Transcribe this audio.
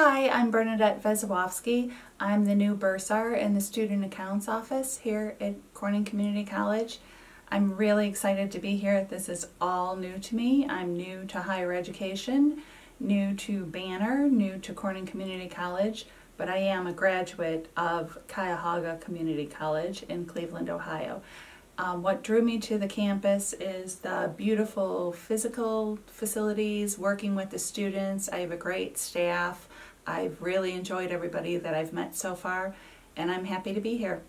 Hi, I'm Bernadette Wesolowski. I'm the new bursar in the Student Accounts Office here at Corning Community College. I'm really excited to be here. This is all new to me. I'm new to higher education, new to Banner, new to Corning Community College, but I am a graduate of Cuyahoga Community College in Cleveland, Ohio. Um, what drew me to the campus is the beautiful physical facilities, working with the students. I have a great staff. I've really enjoyed everybody that I've met so far, and I'm happy to be here.